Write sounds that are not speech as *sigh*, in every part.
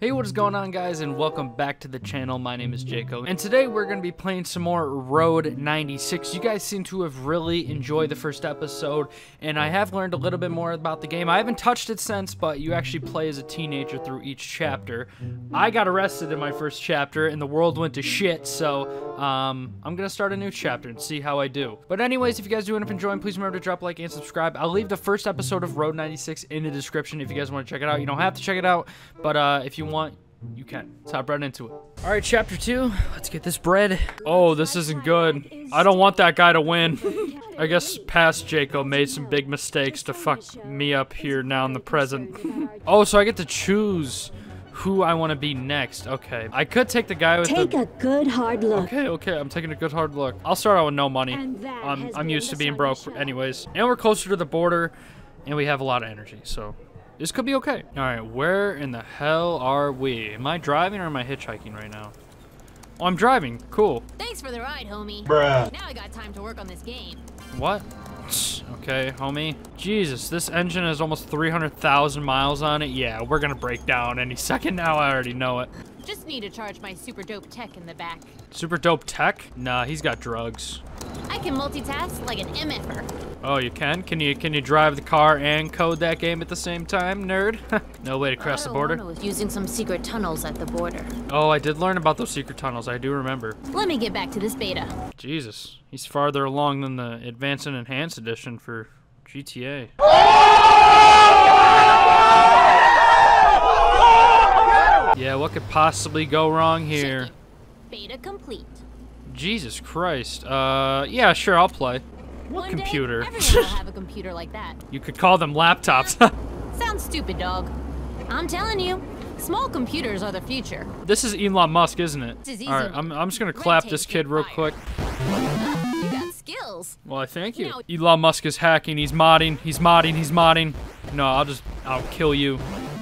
Hey, what is going on guys and welcome back to the channel. My name is Jacob and today we're going to be playing some more Road 96. You guys seem to have really enjoyed the first episode and I have learned a little bit more about the game. I haven't touched it since, but you actually play as a teenager through each chapter. I got arrested in my first chapter and the world went to shit, so um, I'm going to start a new chapter and see how I do. But anyways, if you guys do end up enjoying, please remember to drop a like and subscribe. I'll leave the first episode of Road 96 in the description if you guys want to check it out. You don't have to check it out, but uh, if you want, you can. Let's hop right into it. All right, chapter two. Let's get this bread. Oh, this isn't good. I don't want that guy to win. I guess past Jacob made some big mistakes to fuck me up here now in the present. oh, so I get to choose who I want to be next. Okay. I could take the guy with Take the... a good hard look. Okay, okay, I'm taking a good hard look. I'll start out with no money. And that Um, I'm used to being broke anyways. And we're closer to the border, and we have a lot of energy, so this could be okay. All right, where in the hell are we? Am I driving or am I hitchhiking right now? Oh, I'm driving. Cool. Thanks for the ride, homie. Bruh. Now I got time to work on this game. What? *sniffs* Okay, homie. Jesus, this engine has almost 300,000 miles on it. Yeah, we're gonna break down any second now. I already know it. Just need to charge my super dope tech in the back. Super dope tech? Nah, he's got drugs. I can multitask like an MFer. Oh, you can? Can you can you drive the car and code that game at the same time, nerd? *laughs* no way to cross the border. was using some secret tunnels at the border. Oh, I did learn about those secret tunnels. I do remember. Let me get back to this beta. Jesus, he's farther along than the Advanced and Enhanced edition for GTA. *laughs* *laughs* Yeah, what could possibly go wrong here? Beta complete. Jesus Christ. Uh, yeah, sure, I'll play. What One computer? Day, have a computer like that. *laughs* you could call them laptops. *laughs* Sounds stupid, dog. I'm telling you, small computers are the future. this is Elon Musk, isn't it? This is All right. I'm, I'm just gonna clap this kid real quick. You got skills. Well, I thank you. Elon Musk is hacking. He's modding. He's modding. He's modding. No, I'll just, I'll kill you.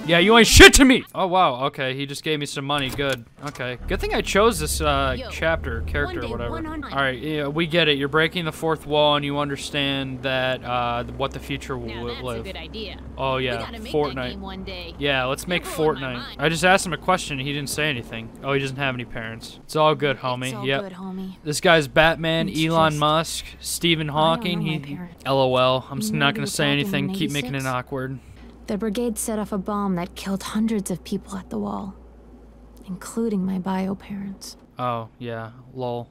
Yeah, you ain't shit to me. Oh wow. Okay, he just gave me some money. Good. Okay. Good thing I chose this uh, Yo, chapter, character, day, whatever. on. All right. Yeah, we get it. You're breaking the fourth wall, and you understand that uh, what the future will Now that's a live. good idea. Oh yeah, gotta make that game Fortnite. one day. Yeah, let's make Fortnite. I just asked him a question. He didn't say anything. Oh, he doesn't have any parents. It's all good, homie. It's all yep. good, homie. This guy's Batman, It's Elon Musk, Stephen Hawking. He. LOL. I'm not gonna say anything. Keep making it awkward. The brigade set off a bomb that killed hundreds of people at the wall, including my bio parents. Oh yeah, lol.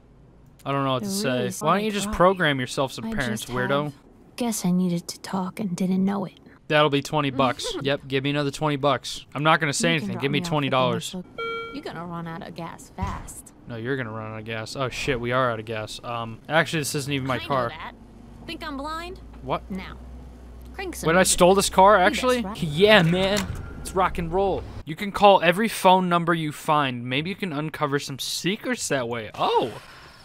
I don't know what to They're say. really Why don't you just program yourself some I parents, weirdo? have- Guess I needed to talk and didn't know it. That'll be 20 *laughs* bucks. yep, give me another 20 bucks. I'm not gonna say You anything. Give me off at the twenty dollars. next You're gonna run out of gas fast. No, you're gonna run out of gas. Oh shit, we are out of gas. Um, actually, this isn't even my I car. Think I'm blind? What? Now, Wait, I stole this car actually? Yeah, man. It's rock and roll. You can call every phone number you find. Maybe you can uncover some secrets that way. Oh,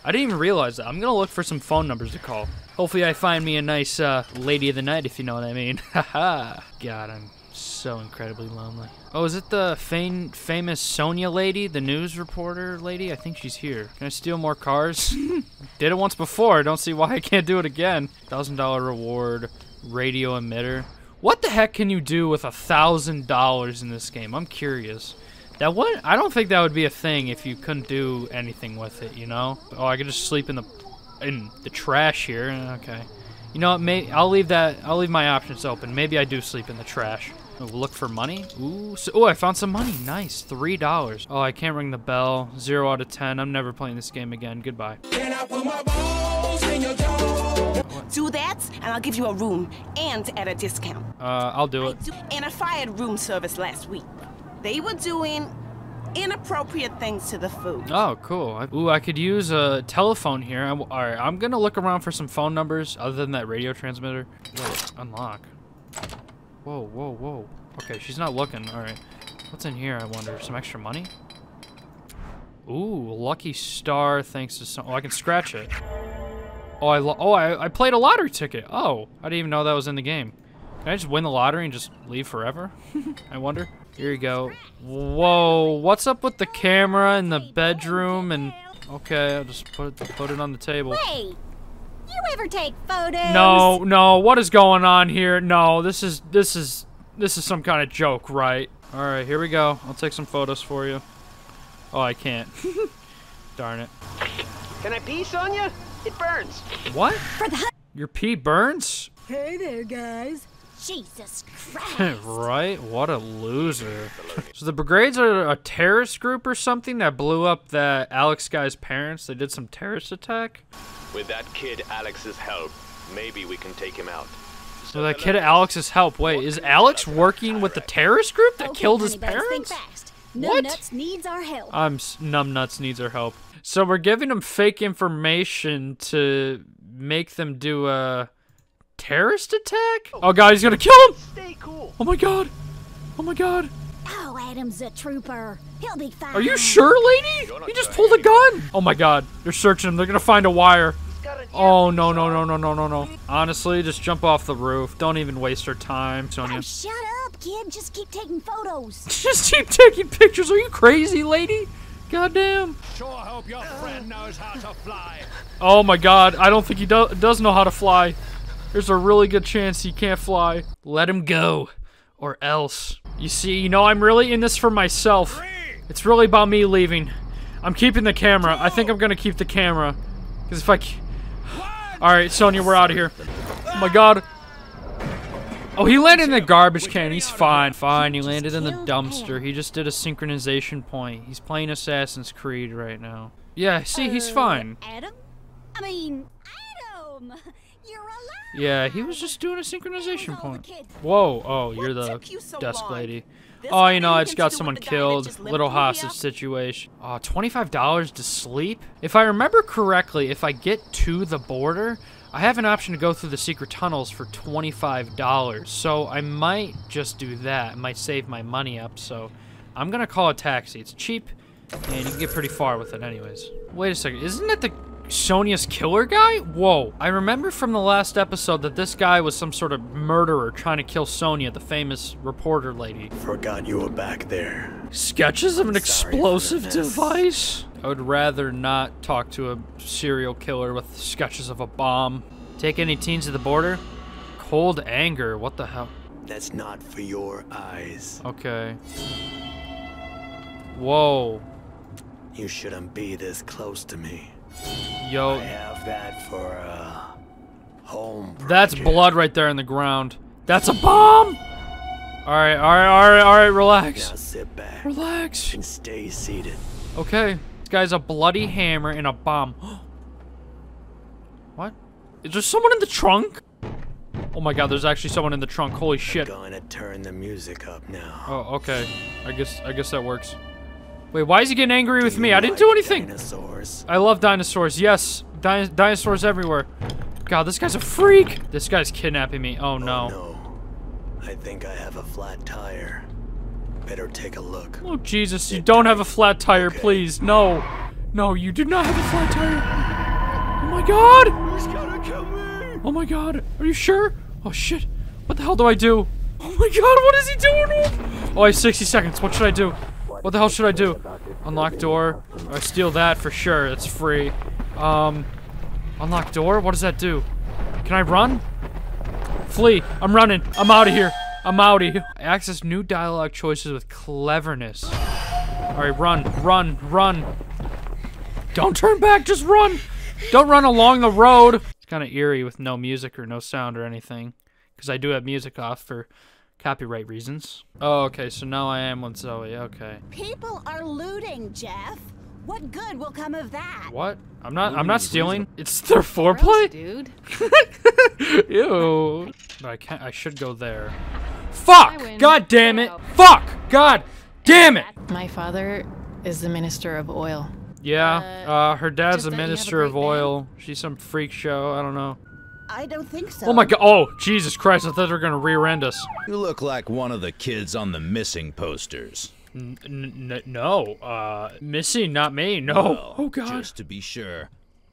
I didn't even realize that. I'm gonna look for some phone numbers to call. Hopefully, I find me a nice uh, lady of the night, if you know what I mean. *laughs* Haha. God, I'm so incredibly lonely. Oh, is it the fam- famous Sonya lady, the news reporter lady? I think she's here. Can I steal more cars? *laughs* Did it once before. Don't see why I can't do it again. Thousand dollar reward, radio emitter. What the heck can you do with a thousand dollars in this game? I'm curious. That what? I don't think that would be a thing if you couldn't do anything with it, you know? Oh, I could just sleep in the in the trash here. Okay. You know what? May I'll leave that. I'll leave my options open. Maybe I do sleep in the trash. Look for money. Ooh. So, oh, I found some money. Nice. Three dollars. Oh, I can't ring the bell. Zero out of ten. I'm never playing this game again. Goodbye. Do that, and I'll give you a room and at a discount. Uh, I'll do it. And I fired room service last week. They were doing inappropriate things to the food. Oh, cool. I- Ooh, I could use a telephone here. I'm, all right, I'm gonna look around for some phone numbers other than that radio transmitter. Whoa, unlock. Whoa, whoa, whoa. Okay, she's not looking. All right. What's in here? I wonder. Some extra money? Ooh, lucky star. Thanks to some. Oh, I can scratch it. Oh, I oh I, I played a lottery ticket. Oh, I didn't even know that was in the game. Can I just win the lottery and just leave forever? I wonder. Here you go. Whoa, what's up with the camera in the bedroom and okay, I'll just put it put it on the table. Hey, you ever take photos? No, no, what is going on here? No, this is this is this is some kind of joke, right? All right, here we go. I'll take some photos for you. Oh, I can't. *laughs* Darn it. Can I pee, Sonya? It burns. What? For the Your pee burns? Hey there, guys. Jesus *laughs* Christ. right? What a loser. so the Brigades are a terrorist group or something that blew up that Alex guy's parents. They did some terrorist attack. With that kid Alex's help, maybe we can take him out. So that kid Alex's help. Wait, is Alex working with the terrorist group that killed his parents? What? Nuts needs our help. I'm s- numbnuts needs our help. So we're giving them fake information to make them do a terrorist attack. Oh god, he's gonna kill him! Stay cool. Oh my god! Oh my god! Oh, Adam's a trooper. He'll be fine. Are you sure, lady? He just pulled a gun. Oh my god, they're searching him. They're gonna find a wire. Oh no no no no no no no! Honestly, just jump off the roof. Don't even waste our time, oh, Sonya. Oh, shut up, kid. Just keep taking photos. *laughs* Just keep taking pictures. Are you crazy, lady? Goddamn. Sure hope your friend knows how to fly. Oh my god, I don't think he do- does know how to fly. There's a really good chance he can't fly. Let him go, or else. You see, you know, I'm really in this for myself. It's really about me leaving. I'm keeping the camera. I think I'm gonna keep the camera. Because if I. c- *sighs* Alright, Sonya, we're out of here. Oh my god. Oh, he landed in the garbage can. He's fine. Fine, he landed in the dumpster. He just did a synchronization point. He's playing Assassin's Creed right now. Yeah, see, he's fine. Adam? I mean, Adam! You're alive! Yeah, he was just doing a synchronization Where's all the point. Whoa, oh, you're the you so desk long? lady. This Oh, you know, I just got someone with the guy that killed. Little hostage situation. Oh, $25 to sleep? If I remember correctly, if I get to the border, I have an option to go through the secret tunnels for $25. So I might just do that. It might save my money up, so I'm gonna call a taxi. It's cheap, and you can get pretty far with it anyways. Wait a second, isn't it the Sonya's killer guy? Whoa. I remember from the last episode that this guy was some sort of murderer trying to kill Sonya, the famous reporter lady. Forgot you were back there. Sketches of an Sorry explosive device? I would rather not talk to a serial killer with sketches of a bomb. Take any teens to the border? Cold anger, what the hell? That's not for your eyes. Okay. Whoa. You shouldn't be this close to me. I Yo, have that for a home. that's project. blood right there in the ground. That's a bomb! Alright, alright, alright, alright, Now relax. sit back Relax. and stay seated. Okay. This guy's a bloody hammer and a bomb. *gasps* what? Is there someone in the trunk? Oh my god, there's actually someone in the trunk. Holy shit. I'm Gonna turn the music up now. Oh, okay. I guess I guess that works. Wait, why is he getting angry with me? I didn't do anything. Dinosaurs. I love dinosaurs. Yes, Di dinosaurs everywhere. God, this guy's a freak. This guy's kidnapping me. Oh, oh no. No. I think I have a flat tire. Better take a look. Oh Jesus, you don't have a flat tire, please. No. No, you do not have a flat tire. Oh my god. He's gonna kill me! Oh my god, are you sure? Oh shit, what the hell do I do? Oh my god, what is he doing? Oh, I have 60 seconds, what should I do? What the hell should I do? Unlock door. I steal that for sure, it's free. Um, unlock door? What does that do? Can I run? Flee, I'm running, I'm out of here. I'm out of here. Access new dialogue choices with cleverness. Alright, run, run, run. Don't turn back, just run! Don't run along the road! It's kind of eerie with no music or no sound or anything. Because I do have music off for copyright reasons. Oh, okay, so now I am with Zoe, okay. People are looting, Jeff. What good will come of that? What? I'm not, I'm not stealing. It's their foreplay? dude. *laughs* Ew. But I can't, I should go there. *laughs* Fuck! God damn it! Fuck! God damn it! My father is the minister of oil. Yeah, uh, her dad's a that you have a minister of great band. oil. She's some freak show, I don't know. I don't think so. Oh my god, oh, Jesus Christ, I thought they were gonna rear end us. You look like one of the kids on the missing posters. N- n- no, uh, missing, not me, no. Well, oh god. Just to be sure,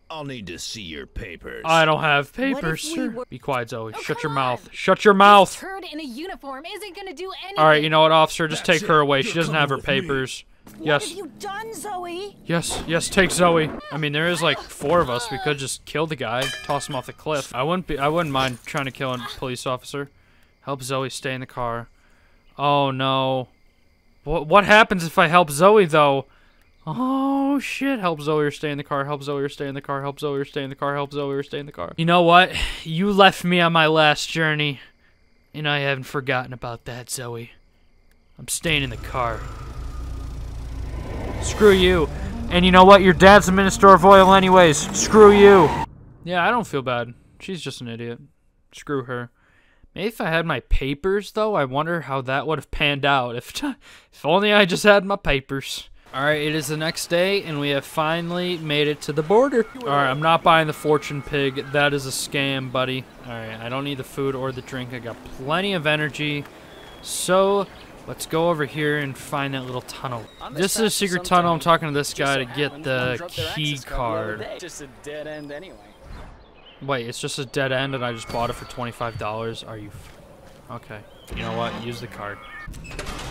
I'll need to see your papers. I don't have papers, sir. were- Be quiet, Zoe. Oh, Shut your come mouth. Shut your mouth. Turd in a uniform isn't gonna do anything. Alright, you know what, officer? Just That's take her away. You're She doesn't have her papers. me. Papers. What Yes. have you done, Zoe? Yes, yes, take Zoe. I mean, there is like four of us. We could just kill the guy, toss him off the cliff. I wouldn't be. I wouldn't mind trying to kill a police officer. Help Zoe stay in the car. Oh no. What what happens if I help Zoe though? Oh shit! Help Zoe or stay in the car. Help Zoe or stay in the car. Help Zoe or stay in the car. Help Zoe or stay in the car. You know what? You left me on my last journey, and I haven't forgotten about that, Zoe. I'm staying in the car. Screw you. And you know what? Your dad's a minister of oil anyways. Screw you. Yeah, I don't feel bad. She's just an idiot. Screw her. Maybe if I had my papers, though, I wonder how that would have panned out. If, *laughs* if only I just had my papers. Alright, it is the next day, and we have finally made it to the border. Alright, I'm not buying the fortune pig. That is a scam, buddy. Alright, I don't need the food or the drink. I got plenty of energy. So, let's go over here and find that little tunnel. This is a secret tunnel. I'm talking to this guy to get the key card. Just a dead end anyway. Wait, it's just a dead end and I just bought it for $25? Are you... okay. You know what? Use the card.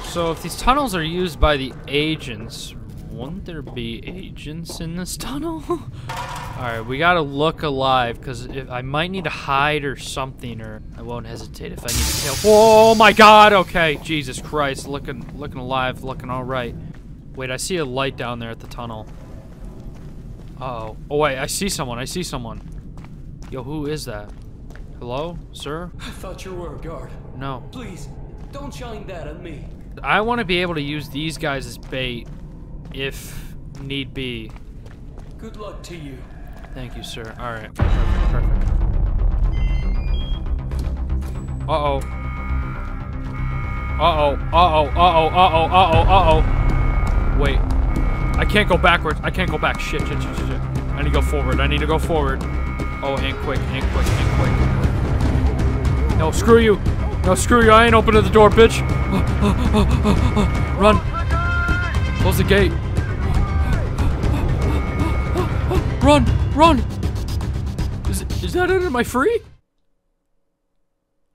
So if these tunnels are used by the agents, wouldn't there be agents in this tunnel? *laughs* Alright, we gotta look alive, because I might need to hide or something, or I won't hesitate if I need to kill- Oh my god, okay, Jesus Christ, looking, looking alive, looking alright. Wait, I see a light down there at the tunnel. Uh oh Oh wait, I see someone, I see someone. Yo, who is that? Hello, sir? I thought you were a guard. No. Please, don't shine that at me. I want to be able to use these guys as bait, if need be. Good luck to you. Thank you, sir. All right, perfect, perfect. Uh oh. Uh oh. Uh oh. Uh oh. Uh oh. Uh oh. Uh oh. Wait. I can't go backwards. I can't go back. Shit. Shit. Shit. Shit. shit. I need to go forward. I need to go forward. Oh, and quick. And quick. And quick. No, screw you. No, screw you. I ain't opening the door, bitch. Run. Close the gate. Run. Run. Is, is that it? Am I free?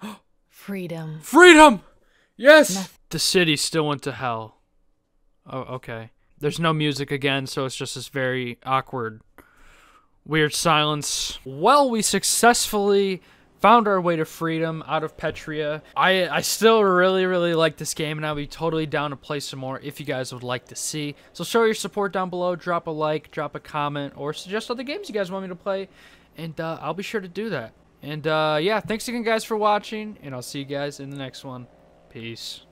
*gasps* Freedom. Freedom! Yes! The city still went to hell. Oh, okay. There's no music again, so it's just this very awkward, weird silence. Well, we successfully found our way to freedom out of Petria. I I still really, really like this game, and I'll be totally down to play some more if you guys would like to see. So show your support down below, drop a like, drop a comment, or suggest other games you guys want me to play, and uh, I'll be sure to do that. And uh, yeah, thanks again, guys, for watching, and I'll see you guys in the next one. Peace.